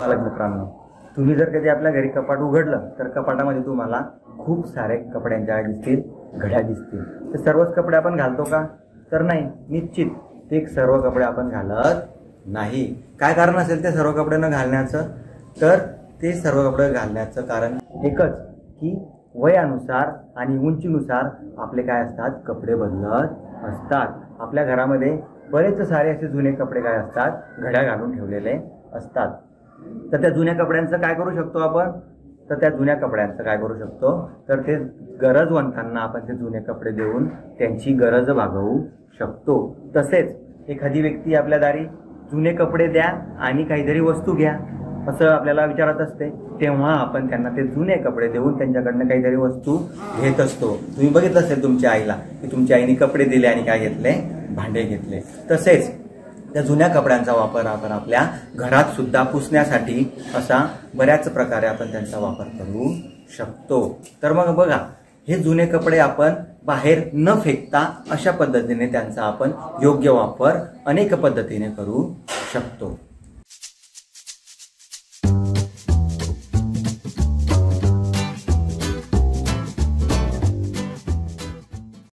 पालक मित्रांनो तुम्ही जर कधी आपल्या घरी कपाट उघडलं तर कपाटामध्ये तुम्हाला खूप सारे कपड्यांच्या दिसतील घड्या दिसतील. तर सर्वच कपडे आपण घालतो का? तर नाही निश्चित. ते सर्व कपडे आपण घालत नाही. काय कारण असेल ते सर्व कपडे न घालण्याचं? तर ते सर्व कपडे घालण्याचं कारण एकच की वयानुसार आणि उंचीनुसार आपले काय असतात? कपडे बदलत असतात. आपल्या घरामध्ये बरेच सारे असे जुने कपडे काय असतात? घड्या घालून ठेवलेले असतात. तर त्या जुन्या कपड्यांचं काय करू शकतो आपण? तर त्या जुन्या कपड्यांचं काय करू शकतो? तर ते गरजवंतांना आपण ते जुने कपडे देऊन त्यांची गरज भागवू शकतो. तसेच एखादी व्यक्ती आपल्या दारी जुने कपडे द्या आणि काहीतरी वस्तू घ्या. असं आपल्याला विचारत असते. तेव्हा आपण त्यांना ते जुने कपडे देऊन त्यांच्याकडनं काहीतरी वस्तू घेत असतो. तुम्ही बघितलं असेल तुमच्या आईला की तुमच्या आईने कपडे दिले आणि काय घेतले? भांडे घेतले. तसेच त्या जुन्या कपड्यांचा वापर आपण आपल्या घरात सुद्धा पुसण्यासाठी असा बऱ्याच प्रकारे आपण त्यांचा वापर करू शकतो. तर मग बघा हे जुने कपडे आपण बाहेर न फेकता अशा पद्धतीने त्यांचा आपण योग्य वापर अनेक पद्धतीने करू शकतो.